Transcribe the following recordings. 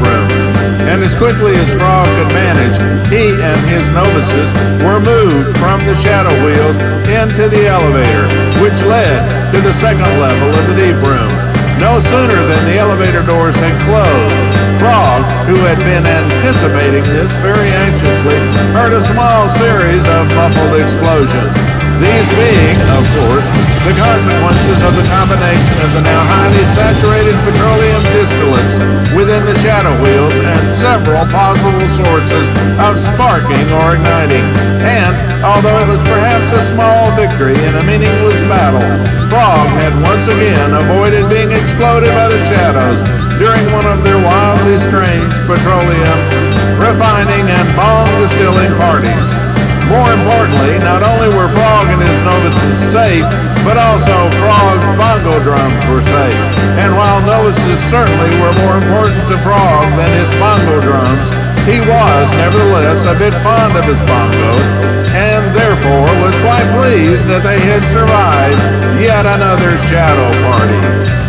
room. And as quickly as Phrog could manage, he and his novices were moved from the shadow wheels into the elevator, which led to the second level of the deep room. No sooner than the elevator doors had closed, Phrog, who had been anticipating this very anxiously, heard a small series of muffled explosions. These being, of course, the consequences of the combination of the now highly saturated petroleum distillates within the shadow wheels and several possible sources of sparking or igniting. And, although it was perhaps a small victory in a meaningless battle, Phrog had once again avoided being exploded by the shadows during one of their wildly strange petroleum refining and bomb distilling parties. More importantly, not only were Phrog and his novices safe, but also Phrog's bongo drums were safe. And while novices certainly were more important to Phrog than his bongo drums, he was nevertheless a bit fond of his bongos, and therefore was quite pleased that they had survived yet another shadow party.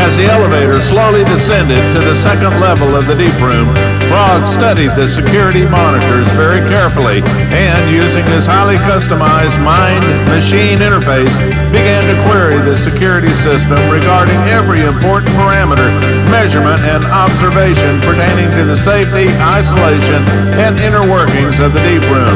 As the elevator slowly descended to the second level of the deep room, Phrog studied the security monitors very carefully and, using his highly customized mind-machine interface, began to query the security system regarding every important parameter, measurement, and observation pertaining to the safety, isolation, and inner workings of the deep room.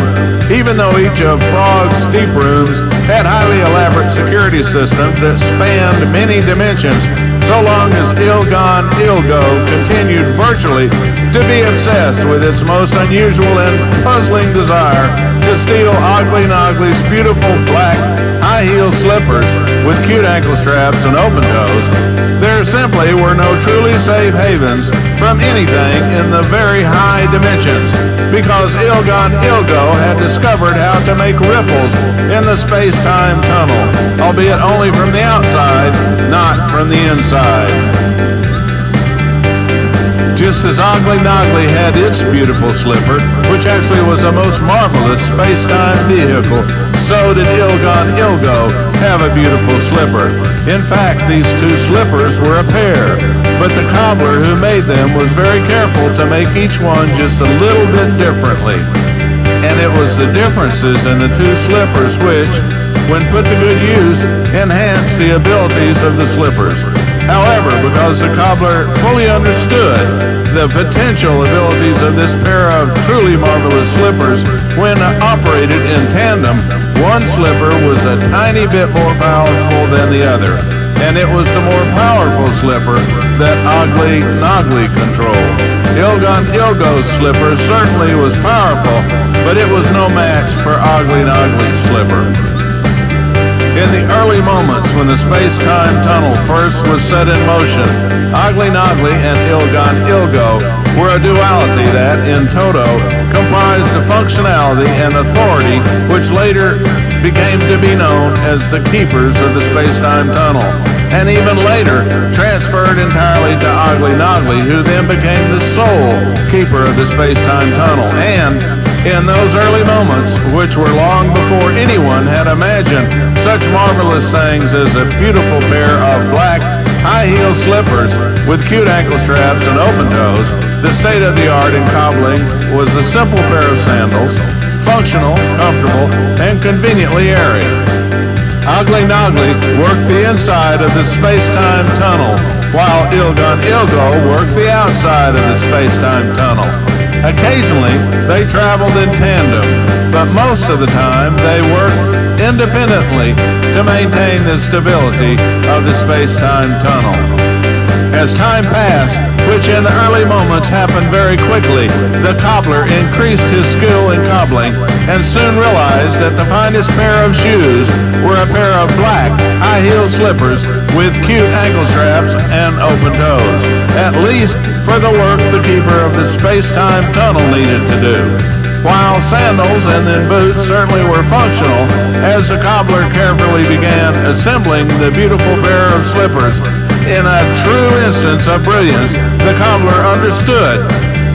Even though each of Phrog's deep rooms had highly elaborate security systems that spanned many dimensions, so long as Ilgon Ilgo continued virtually to be obsessed with its most unusual and puzzling desire to steal Ogly Nogly's beautiful black high heel slippers with cute ankle straps and open toes, there simply were no truly safe havens from anything in the very high dimensions because Ilgon Ilgo had discovered how to make ripples in the space-time tunnel, albeit only from the outside, not from the inside. Just as Ogly Nogly had its beautiful slipper, which actually was a most marvelous space-time vehicle, so did Ilgon Ilgo have a beautiful slipper. In fact, these two slippers were a pair, but the cobbler who made them was very careful to make each one just a little bit differently. And it was the differences in the two slippers which, when put to good use, enhanced the abilities of the slippers. However, because the cobbler fully understood the potential abilities of this pair of truly marvelous slippers when operated in tandem, one slipper was a tiny bit more powerful than the other. And it was the more powerful slipper that Ogly Nogly controlled. Ilgon Ilgo's slipper certainly was powerful, but it was no match for Ogly Nogly's slipper. In the early moments when the space-time tunnel first was set in motion, Ogly Nogly and Ilgon Ilgo were a duality that, in toto, comprised a functionality and authority which later became to be known as the keepers of the space-time tunnel, and even later transferred entirely to Ogly Nogly, who then became the sole keeper of the space-time tunnel, and in those early moments, which were long before anyone had imagined such marvelous things as a beautiful pair of black high heel slippers with cute ankle straps and open toes, the state of the art in cobbling was a simple pair of sandals, functional, comfortable, and conveniently airy. Ogly Nogly worked the inside of the space-time tunnel, while Ilgon Ilgo worked the outside of the space-time tunnel. Occasionally, they traveled in tandem, but most of the time they worked independently to maintain the stability of the space-time tunnel. As time passed, which in the early moments happened very quickly, the cobbler increased his skill in cobbling and soon realized that the finest pair of shoes were a pair of black high-heeled slippers with cute ankle straps and open toes, at least for the work the keeper of the space-time tunnel needed to do. While sandals and then boots certainly were functional, as the cobbler carefully began assembling the beautiful pair of slippers, in a true instance of brilliance, the cobbler understood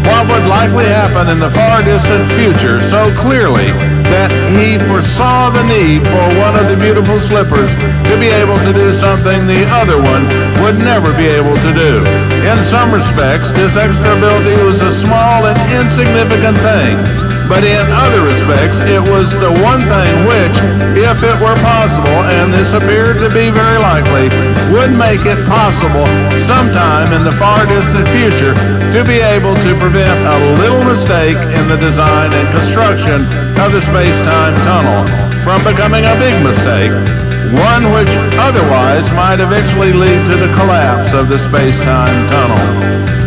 what would likely happen in the far distant future so clearly that he foresaw the need for one of the beautiful slippers to be able to do something the other one would never be able to do. In some respects, this extra ability was a small and insignificant thing, but in other respects, it was the one thing which, if it were possible, and this appeared to be very likely, would make it possible sometime in the far distant future to be able to prevent a little mistake in the design and construction of the space-time tunnel from becoming a big mistake, one which otherwise might eventually lead to the collapse of the space-time tunnel.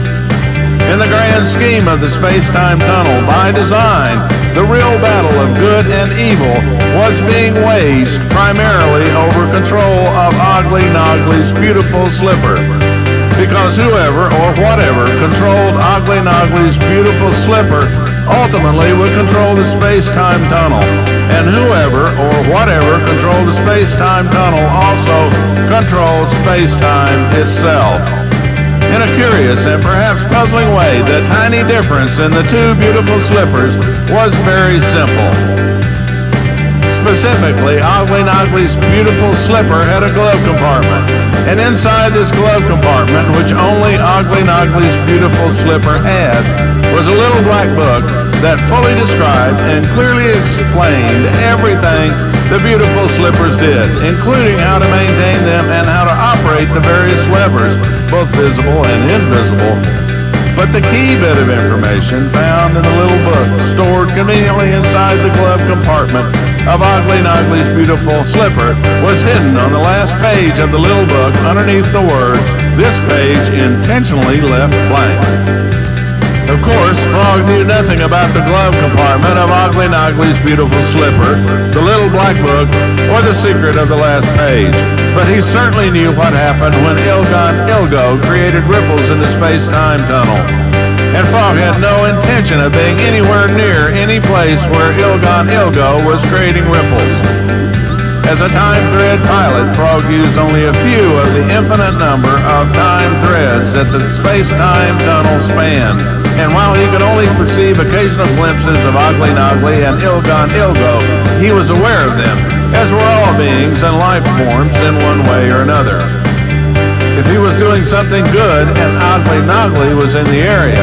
In the grand scheme of the space-time tunnel, by design, the real battle of good and evil was being waged primarily over control of Ogly Nogly's beautiful slipper. Because whoever or whatever controlled Ogly Nogly's beautiful slipper ultimately would control the space-time tunnel. And whoever or whatever controlled the space-time tunnel also controlled space-time itself. In a curious and perhaps puzzling way, the tiny difference in the two beautiful slippers was very simple. Specifically, Ogly Nogly's beautiful slipper had a glove compartment, and inside this glove compartment, which only Ogly Nogly's beautiful slipper had, was a little black book that fully described and clearly explained everything the beautiful slippers did, including how to maintain them and how to operate the various levers, both visible and invisible. But the key bit of information found in the little book, stored conveniently inside the glove compartment of Ogly Nogly's beautiful slipper, was hidden on the last page of the little book underneath the words, this page intentionally left blank. Of course, Phrog knew nothing about the glove compartment of Ogly Nogly's beautiful slipper, the little black book, or the secret of the last page. But he certainly knew what happened when Ilgon Ilgo created ripples in the space-time tunnel. And Phrog had no intention of being anywhere near any place where Ilgon Ilgo was creating ripples. As a time thread pilot, Phrog used only a few of the infinite number of time threads that the space-time tunnel spanned and while he could only perceive occasional glimpses of Ogly Nogly and Ilgon Ilgo, he was aware of them, as were all beings and life forms in one way or another. If he was doing something good and Ogly Nogly was in the area,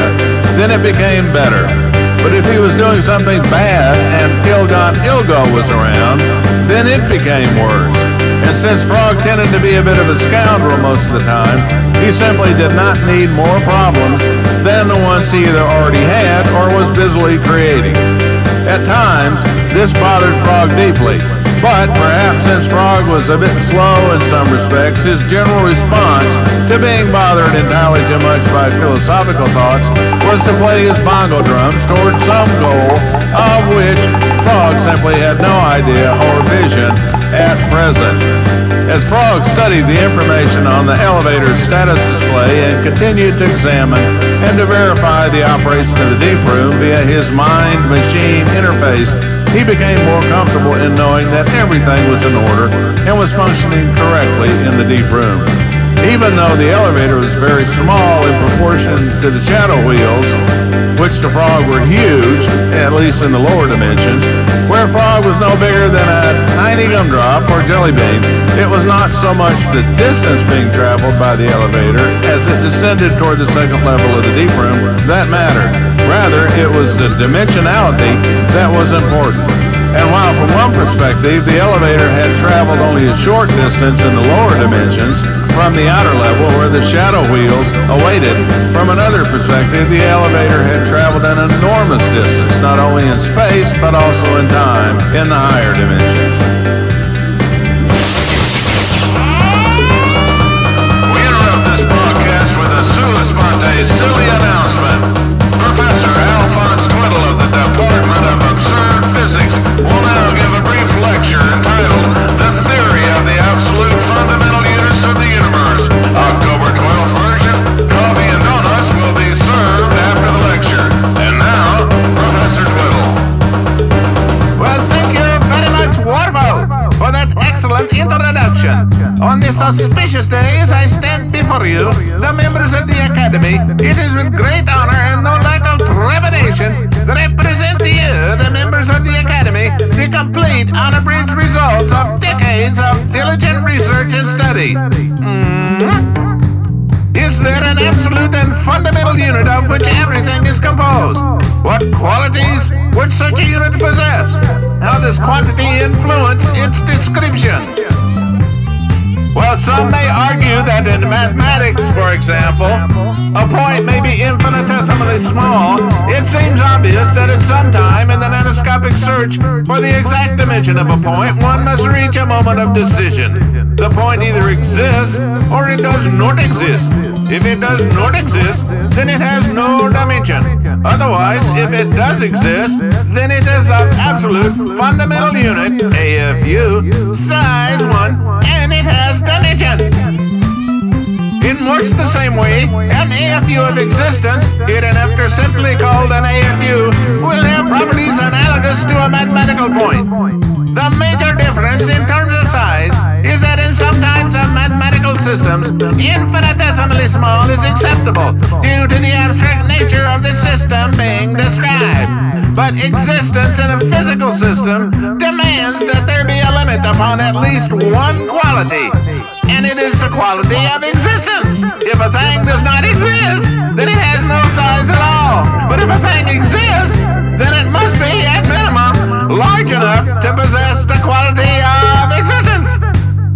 then it became better. But if he was doing something bad and Ilgon Ilgo was around, then it became worse. And since Phrog tended to be a bit of a scoundrel most of the time, he simply did not need more problems than the ones he either already had or was busily creating. At times, this bothered Phrog deeply, but perhaps since Phrog was a bit slow in some respects, his general response to being bothered entirely too much by philosophical thoughts was to play his bongo drums toward some goal of which Phrog simply had no idea or vision at present. As Phrog studied the information on the elevator's status display and continued to examine and to verify the operation of the deep room via his mind-machine interface, he became more comfortable in knowing that everything was in order and was functioning correctly in the deep room. Even though the elevator was very small in proportion to the shadow wheels, which to Phrog were huge, at least in the lower dimensions, where Phrog was no bigger than a tiny gumdrop or jelly bean, it was not so much the distance being traveled by the elevator as it descended toward the second level of the deep room that mattered. Rather, it was the dimensionality that was important. And while from one perspective the elevator had traveled only a short distance in the lower dimensions from the outer level where the shadow wheels awaited, from another perspective the elevator had traveled an enormous distance, not only in space but also in time in the higher dimensions. Such a unit possess? How does quantity influence its description? Well, some may argue that in mathematics, for example, a point may be infinitesimally small. It seems obvious that at some time in the nanoscopic search for the exact dimension of a point, one must reach a moment of decision. The point either exists or it does not exist. If it does not exist, then it has no dimension. Otherwise, if it does exist, then it is of absolute fundamental unit, AFU, size 1, and it has dimension. In much the same way, an AFU of existence, hereinafter simply called an AFU, will have properties analogous to a mathematical point. The major difference in terms of size is that in some types of mathematical systems, infinitesimally small is acceptable due to the abstract nature of the system being described. But existence in a physical system demands that there be a limit upon at least one quality, and it is the quality of existence. If a thing does not exist, then it has no size at all. But if a thing exists, then it must be, enough to possess the quality of existence.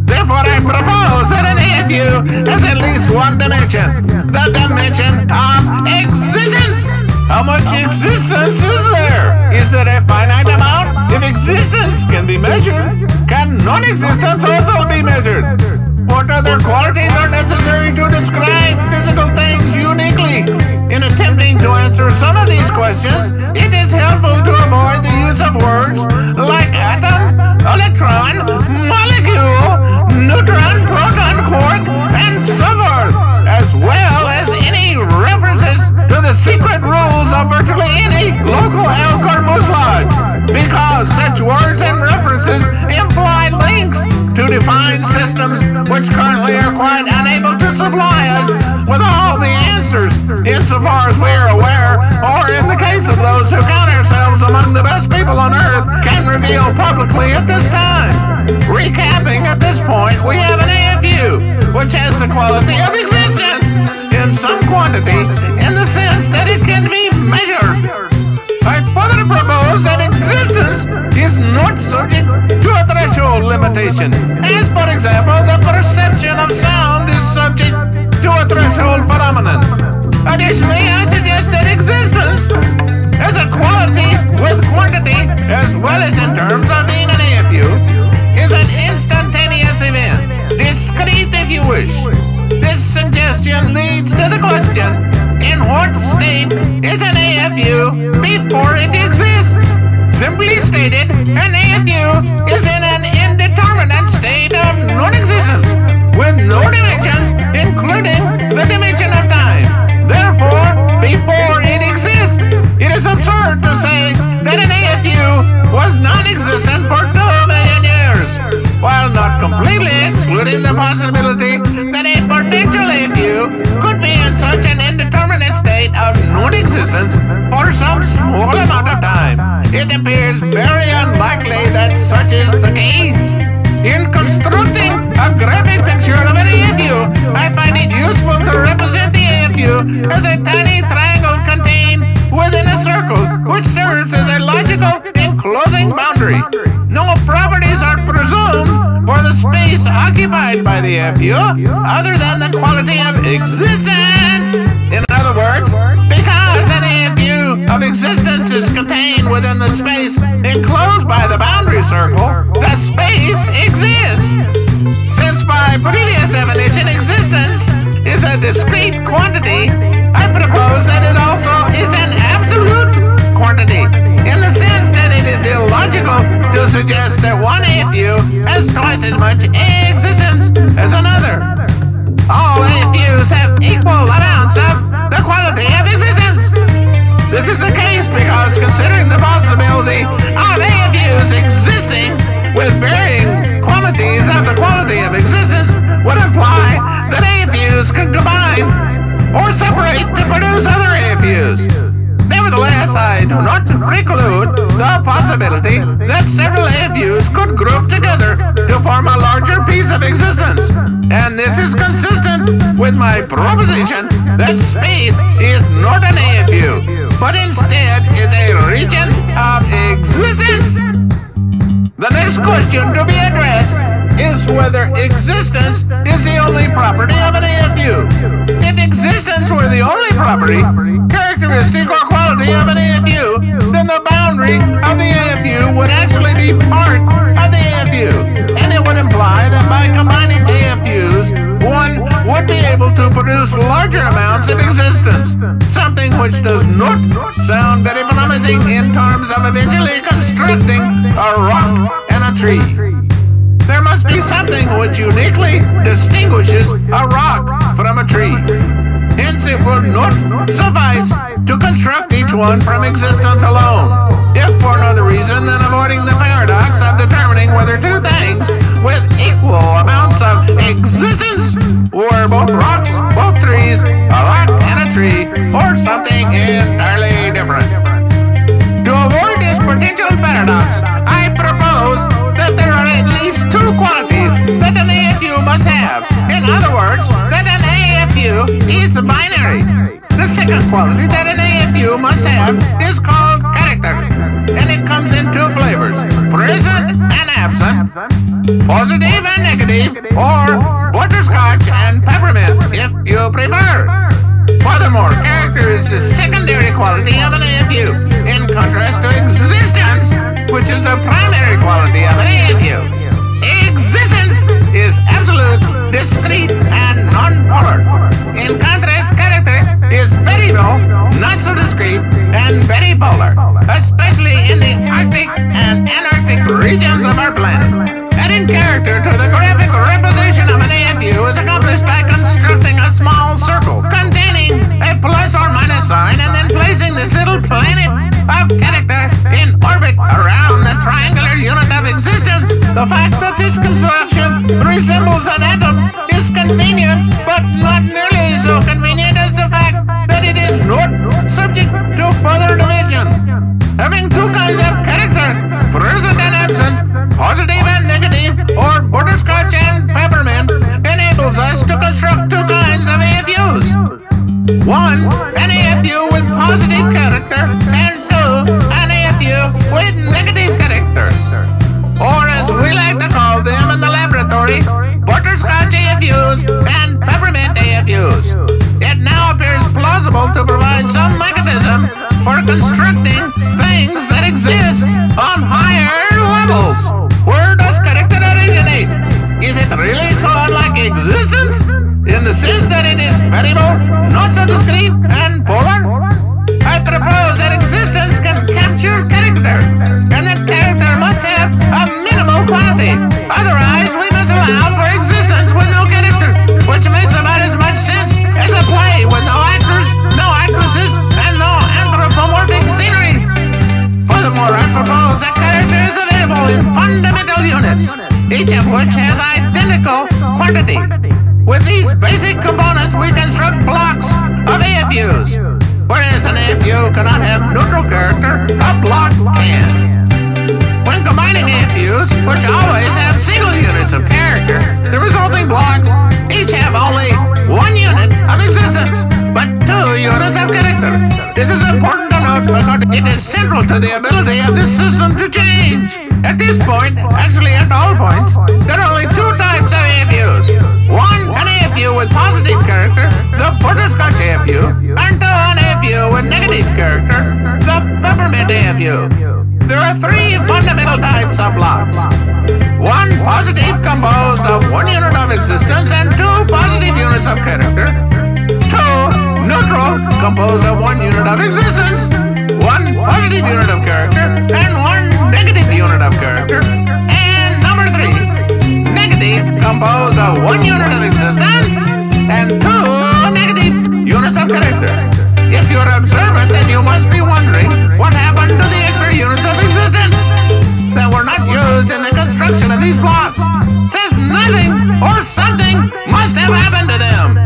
Therefore, I propose that an AFU has at least one dimension, the dimension of existence. How much existence is there? Is there a finite amount? If existence can be measured, can non-existence also be measured? What other qualities are necessary to describe physical things uniquely? In attempting to answer some of these questions, it is helpful to avoid the use of words like atom, electron, molecule, neutron, proton, quark, and so forth, as well as any references to the secret rules of virtually any local Alcormos Lodge, because such words and references imply links to define systems which currently are quite unable to supply us with all the answers, insofar as we are aware, or in the case of those who count ourselves among the best people on earth, can reveal publicly at this time. Recapping at this point, we have an AFU, which has the quality of existence in some quantity in the sense that it can be measured. I further propose that existence is not subject to a threshold limitation, as for example, the perception of sound is subject to a threshold phenomenon. Additionally, I suggest that existence as a quality with quantity, as well as in terms of being an AFU, is an instantaneous event, discrete if you wish. This suggestion leads to the question, in what state is an AFU before it exists? Simply stated, an AFU is in an indeterminate state of non-existence, with no dimensions, including the dimension of time. Therefore, before it exists, it is absurd to say that an AFU was non-existent for two million years, while not completely excluding the possibility AFU could be in such an indeterminate state of non-existence for some small amount of time. It appears very unlikely that such is the case. In constructing a graphic picture of an AFU, I find it useful to represent the AFU as a tiny triangle contained within a circle, which serves as a logical enclosing boundary. No properties space occupied by the AFU other than the quality of existence. In other words, because an AFU of existence is contained within the space enclosed by the boundary circle, the space exists. Since by previous definition existence is a discrete quantity, I propose that it also is an absolute quantity, in the sense it is illogical to suggest that one AFU has twice as much existence as another. All AFUs have equal amounts of the quality of existence. This is the case because considering the possibility of AFUs existing with varying quantities of the quality of existence would imply that AFUs can combine or separate to produce other AFUs. Nevertheless, I do not preclude the possibility that several AFUs could group together to form a larger piece of existence. And this is consistent with my proposition that space is not an AFU, but instead is a region of existence. The next question to be addressed is whether existence is the only property of an AFU. If existence were the only property, characteristic, or quality of an AFU, then the boundary of the AFU would actually be part of the AFU. And it would imply that by combining AFUs, one would be able to produce larger amounts of existence. Something which does not sound very promising in terms of eventually constructing a rock and a tree. There must be something which uniquely distinguishes a rock from a tree. Hence, it will not suffice to construct each one from existence alone, if for no other reason than avoiding the paradox of determining whether two things with equal amounts of existence were both rocks, both trees, a rock and a tree, or something entirely different. To avoid this potential paradox, I propose that there are at least two qualities that an AFU must have. In other words, that an AFU. Second quality that an AFU must have is called character, and it comes in two flavors, present and absent, positive and negative, or butterscotch and peppermint, if you prefer. Furthermore, character is the secondary quality of an AFU, in contrast to existence, which is the primary quality of an AFU. Discrete, and non-polar. In contrast, character is variable, not so discreet, and very polar, especially in the Arctic and Antarctic regions of our planet. Adding character to the graphic representation of an AFU is accomplished by constructing a small circle containing a plus or minus sign and then placing this little planet of character in orbit around the triangular unit of existence. The fact that this construction resembles an atom is convenient, but not nearly so convenient as the fact that it is not subject to further division. Having two kinds of character, present and absent, positive and negative, to the ability of this system to change. At this point, actually at all points, there are only two types of AFUs. One, an AFU with positive character, the butterscotch AFU, and two, an AFU with negative character, the peppermint AFU. There are three fundamental types of blocks. One positive composed of one unit of existence and two positive units of character. Two neutral composed of one unit of existence, one positive unit of character, and one negative unit of character. And number three, negative composed of one unit of existence and two negative units of character. If you're observant, then you must be wondering what happened to the extra units of existence that were not used in the construction of these blocks. Says nothing or something must have happened to them.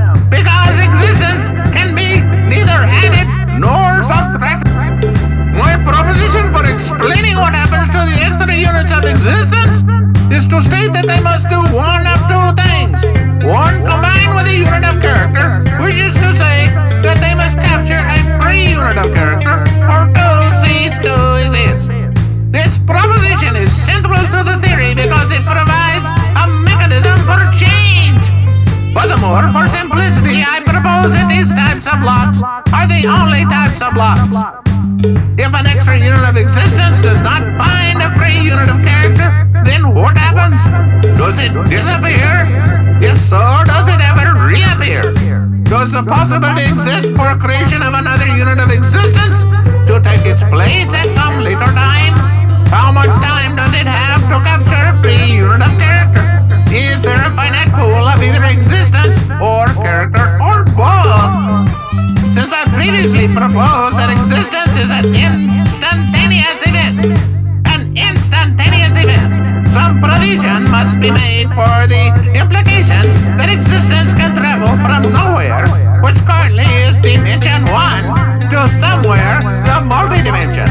Must be made for the implications that existence can travel from nowhere, which currently is dimension 1, to somewhere the multidimension,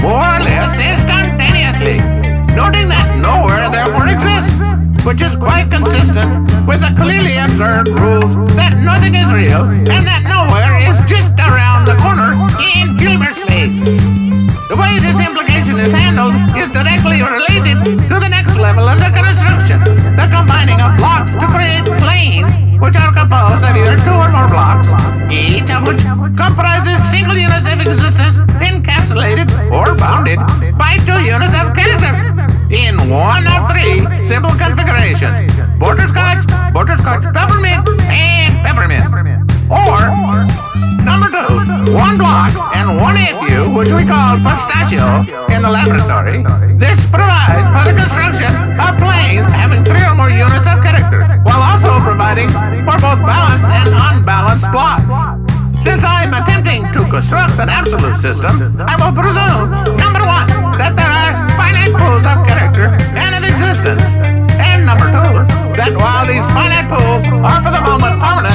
more or less instantaneously, noting that nowhere therefore exists which is quite consistent with the clearly observed rules that nothing is real and that nowhere is just around the corner in Gilbert space. The way this implication is handled is directly related to the next level of the construction, the combining of blocks to create planes which are composed of either two or more blocks, each of which comprises single units of existence encapsulated or bounded by two units of character in one of three simple configurations butterscotch, butterscotch peppermint, and peppermint. Or, number two, one block and one APU, which we call pistachio in the laboratory. This provides for the construction of planes having three or more units of character, while also providing for both balanced and unbalanced blocks. Since I'm attempting to construct an absolute system, I will presume, number one, that there are finite pools of character and of existence. And number two, that while these finite pools are for the moment permanent,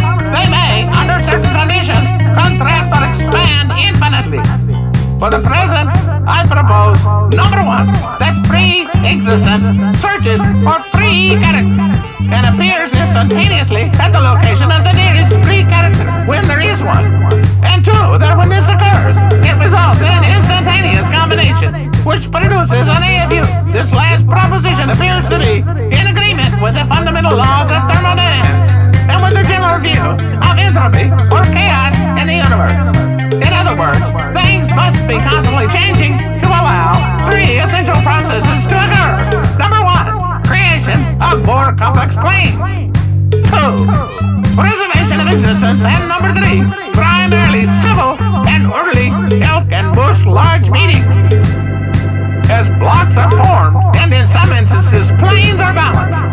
For the present, I propose, number one, that free existence searches for free character and appears instantaneously at the location of the nearest free character when there is one. And two, that when this occurs, it results in an instantaneous combination which produces an AFU. This last proposition appears to be in agreement with the fundamental laws of thermodynamics and with the general view of entropy or chaos in the universe. In other words, things must be constantly changing to allow three essential processes to occur. Number one, creation of more complex planes. Two, preservation of existence. And number three, primarily civil and orderly elk and bush large meetings. As blocks are formed, and in some instances, planes are balanced.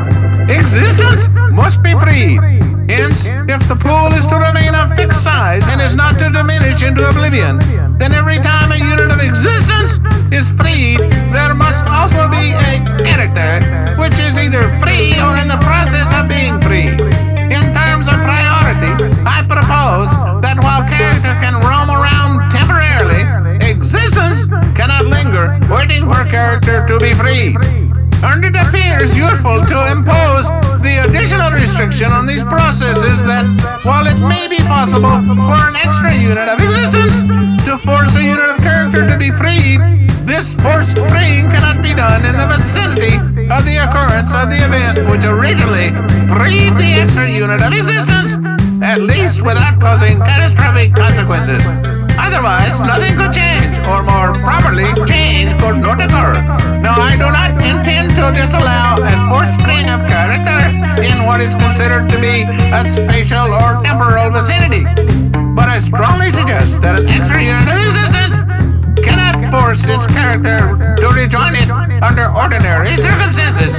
Existence must be freed. Hence, if the pool is to remain a fixed size and is not to diminish into oblivion, then every time a unit of existence is freed, there must also be a character which is either free or in the process of being free. In terms of priority, I propose that while character can roam around temporarily, existence cannot linger waiting for character to be freed. And it appears useful to impose the additional restriction on these processes that, while it may be possible for an extra unit of existence to force a unit of character to be freed, this forced freeing cannot be done in the vicinity of the occurrence of the event which originally freed the extra unit of existence, at least without causing catastrophic consequences. Otherwise, nothing could change, or more properly, change could not occur. Now, I do not intend to disallow a freeing of character in what is considered to be a spatial or temporal vicinity. But I strongly suggest that an extra unit of existence cannot force its character to rejoin it under ordinary circumstances.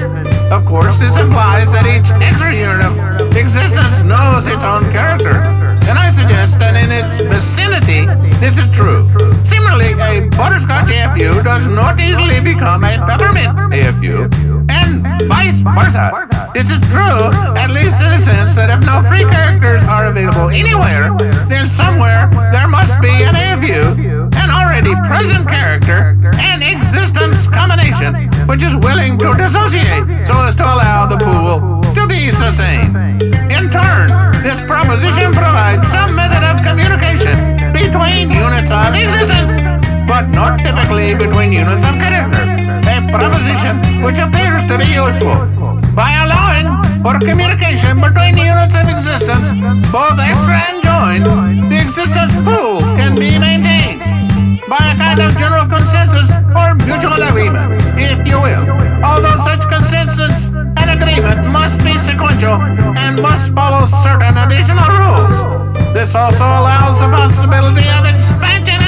Of course, this implies that each extra unit of existence knows its own character. And I suggest that in its vicinity, this is true. Similarly, a butterscotch AFU does not easily become a peppermint AFU, and vice versa. This is true, at least in the sense that if no free characters are available anywhere, then somewhere there must be an AFU, an already present character, an existence combination, which is willing to dissociate so as to allow the pool to be sustained. In turn, this proposition provides some method of communication between units of existence, but not typically between units of character, a proposition which appears to be useful. By allowing for communication between units of existence, both extra and joined, the existence pool can be maintained by a kind of general consensus or mutual agreement, if you will. Although such consensus agreement must be sequential and must follow certain additional rules. This also allows the possibility of expansion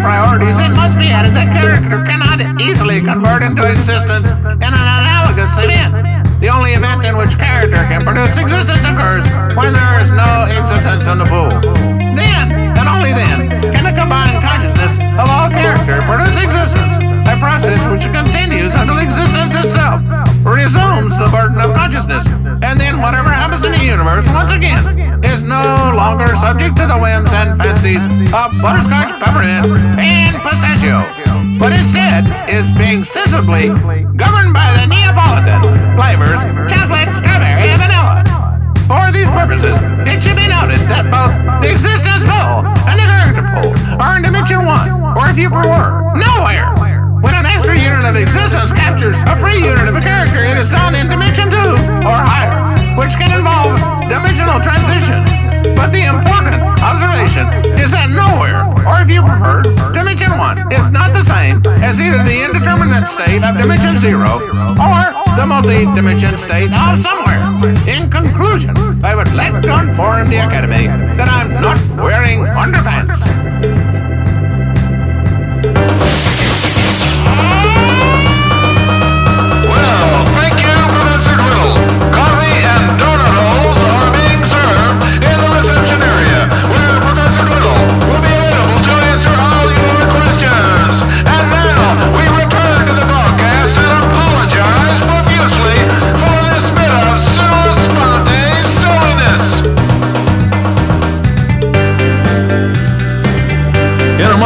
Priorities, it must be added that character cannot easily convert into existence in an analogous event. The only event in which character can produce existence occurs when there is no existence in the pool. Combined consciousness of all character produce existence, a process which continues until existence itself resumes the burden of consciousness, and then whatever happens in the universe, once again, is no longer subject to the whims and fancies of butterscotch, peppermint, and pistachio, but instead is being sensibly governed by the Neapolitan flavors chocolate, strawberry, and vanilla. For these purposes, it should be noted that both nowhere. When an extra unit of existence captures a free unit of a character, it is done in dimension two or higher, which can involve dimensional transitions. But the important observation is that nowhere, or if you prefer, dimension one is not the same as either the indeterminate state of dimension zero or the multi-dimension state of somewhere. In conclusion, I would like to inform the Academy that I'm not wearing underpants.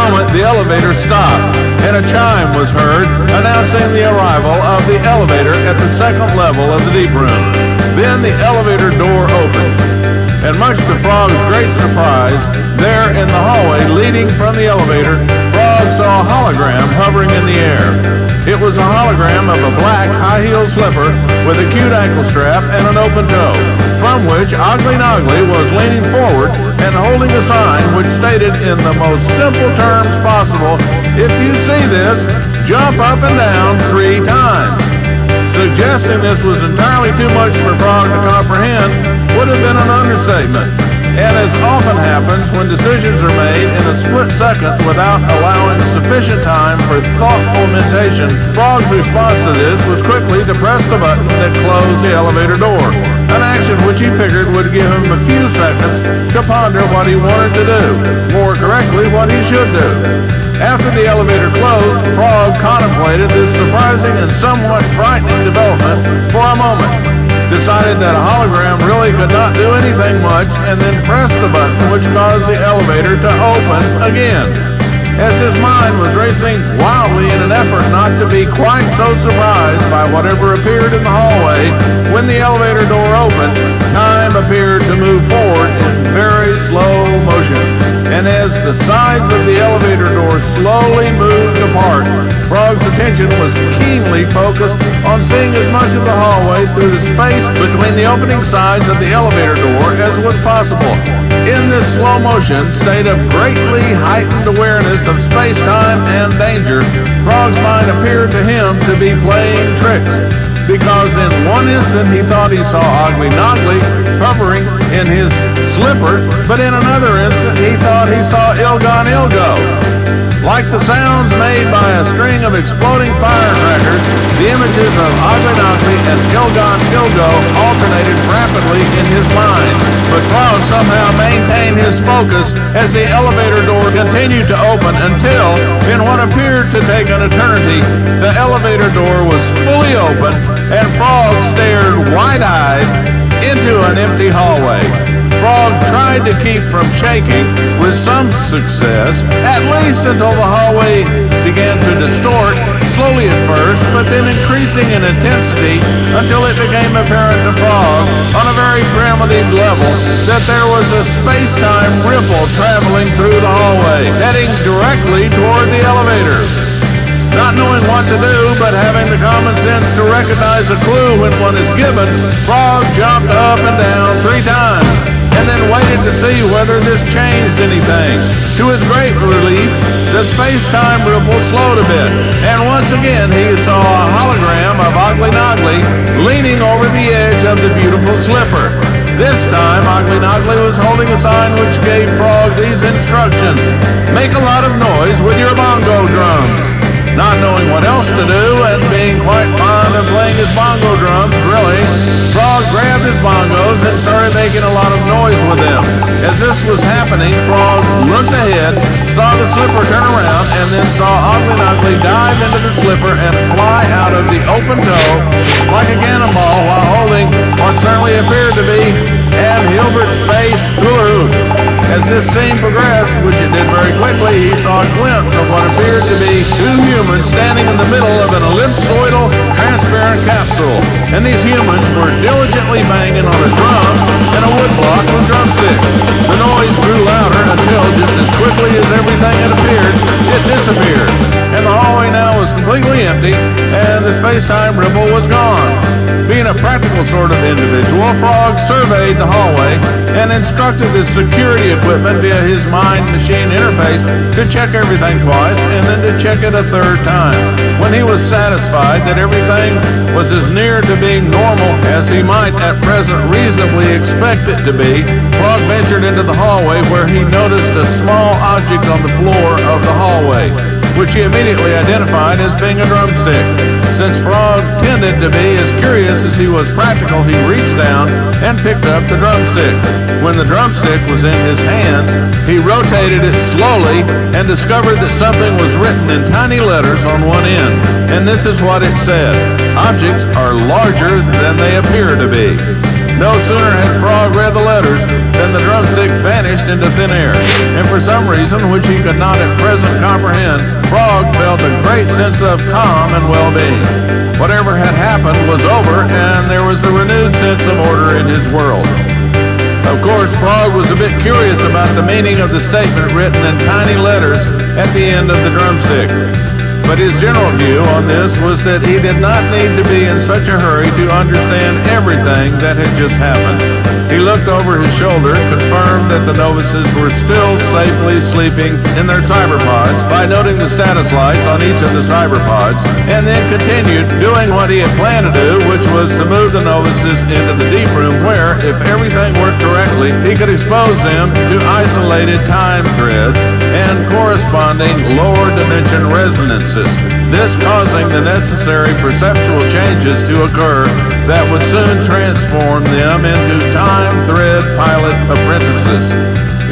Moment, the elevator stopped, and a chime was heard announcing the arrival of the elevator at the second level of the deep room. Then the elevator door opened, and much to Phrog's great surprise, there in the hallway leading from the elevator, Phrog saw a hologram hovering in the air. It was a hologram of a black high-heeled slipper with a cute ankle strap and an open toe, from which Ogly Nogly was leaning forward and holding a sign which stated in the most simple terms possible, if you see this, jump up and down three times. Suggesting this was entirely too much for Phrog to comprehend would have been an understatement. And as often happens when decisions are made in a split second without allowing sufficient time for thoughtful mentation, Phrog's response to this was quickly to press the button that closed the elevator door, an action which he figured would give him a few seconds to ponder what he wanted to do, more correctly, what he should do. After the elevator closed, Phrog contemplated this surprising and somewhat frightening development for a moment, decided that a hologram really could not do anything much, and then pressed the button which caused the elevator to open again. As his mind was racing wildly in an effort not to be quite so surprised by whatever appeared in the hallway, when the elevator door opened, time appeared to move forward in very slow motion. And as the sides of the elevator door slowly moved apart, Phrog's attention was keenly focused on seeing as much of the hallway through the space between the opening sides of the elevator door as was possible. In this slow motion state of greatly heightened awareness of space-time and danger, Phrog's mind appeared to him to be playing tricks because in one instant he thought he saw Ogly Nogly hovering in his slipper, but in another instant he thought he saw Ilgon Ilgo. Like the sounds made by a string of exploding firecrackers, the images of Ogly and Ilgon Ilgo alternated rapidly in his mind. But Phrog somehow maintained his focus as the elevator door continued to open until, in what appeared to take an eternity, the elevator door was fully open and Phrog stared wide-eyed into an empty hallway. Phrog tried to keep from shaking with some success, at least until the hallway began to distort, slowly at first, but then increasing in intensity until it became apparent to Phrog on a very primitive level that there was a space-time ripple traveling through the hallway, heading directly toward the elevator. Not knowing what to do, but having the common sense to recognize a clue when one is given, Phrog jumped up and down three times and then waited to see whether this changed anything. To his great relief, the space-time ripple slowed a bit, and once again he saw a hologram of Ogly Nogly leaning over the edge of the beautiful slipper. This time, Ogly Nogly was holding a sign which gave Phrog these instructions. Make a lot of noise with your bongo drums. Not knowing what else to do and being quite fond of playing his bongo drums, really, Phrog grabbed his bongos and started making a lot of noise with them. As this was happening, Phrog looked ahead, saw the slipper turn around, and then saw Ogly Nogly dive into the slipper and fly out of the open toe like a cannonball while holding what certainly appeared to be Ann Hilbert Space Hoop. As this scene progressed, which it did very quickly, he saw a glimpse of what appeared to be two humans standing in the middle of an ellipsoidal, transparent capsule. And these humans were diligently banging on a drum and a woodblock with drumsticks. The noise grew louder until, just as quickly as everything had appeared, it disappeared. And the hallway now was completely empty, and the space-time ripple was gone. Being a practical sort of individual, Phrog surveyed the hallway and instructed the security equipment via his mind-machine interface to check everything twice and then to check it a third time. When he was satisfied that everything was as near to being normal as he might at present reasonably expect it to be, Phrog ventured into the hallway where he noticed a small object on the floor of the hallway which he immediately identified as being a drumstick. Since Phrog tended to be as curious as he was practical, he reached down and picked up the drumstick. When the drumstick was in his hands, he rotated it slowly and discovered that something was written in tiny letters on one end. And this is what it said Objects are larger than they appear to be. No sooner had Phrog read the letters than the drumstick vanished into thin air. And for some reason, which he could not at present comprehend, Phrog felt a great sense of calm and well-being. Whatever had happened was over, and there was a renewed sense of order in his world. Of course, Phrog was a bit curious about the meaning of the statement written in tiny letters at the end of the drumstick. But his general view on this was that he did not need to be in such a hurry to understand everything that had just happened. He looked over his shoulder, confirmed that the novices were still safely sleeping in their cyberpods by noting the status lights on each of the cyberpods, and then continued doing what he had planned to do, which was to move the novices into the deep room where, if everything worked correctly, he could expose them to isolated time threads and corresponding lower dimension this causing the necessary perceptual changes to occur that would soon transform them into time thread pilot apprentices.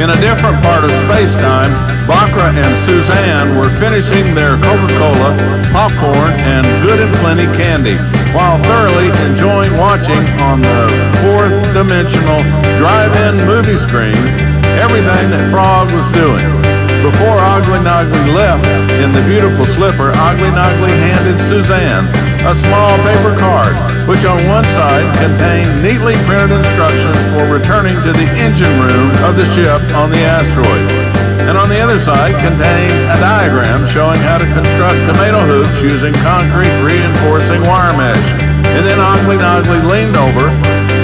In a different part of space-time, Bakra and Suzanne were finishing their Coca-Cola, popcorn, and good and plenty candy, while thoroughly enjoying watching on the fourth dimensional drive-in movie screen everything that Phrog was doing. Before Ogly Nogly left in the beautiful slipper, Ogly Nogly handed Suzanne a small paper card, which on one side contained neatly printed instructions for returning to the engine room of the ship on the asteroid. And on the other side contained a diagram showing how to construct tomato hoops using concrete reinforcing wire mesh. And then Ogly Nogly leaned over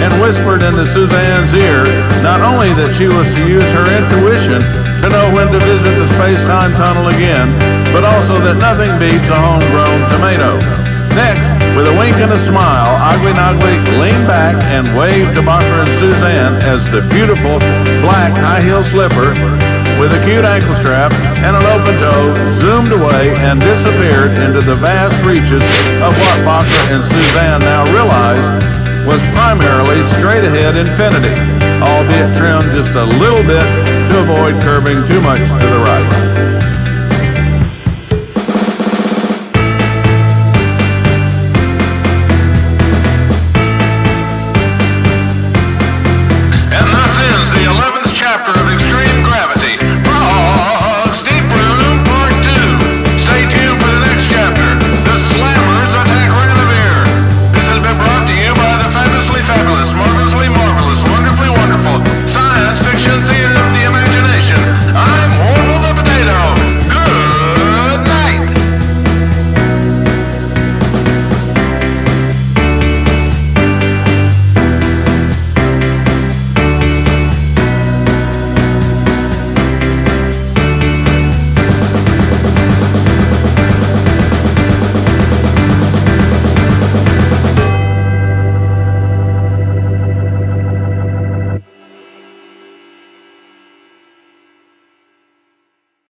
and whispered into Suzanne's ear not only that she was to use her intuition to know when to visit the space-time tunnel again, but also that nothing beats a homegrown tomato. Next, with a wink and a smile, Ogly Nogly leaned back and waved to Barker and Suzanne as the beautiful black high heel slipper with a cute ankle strap and an open toe, zoomed away and disappeared into the vast reaches of what Baca and Suzanne now realized was primarily straight-ahead infinity, albeit trimmed just a little bit to avoid curving too much to the right.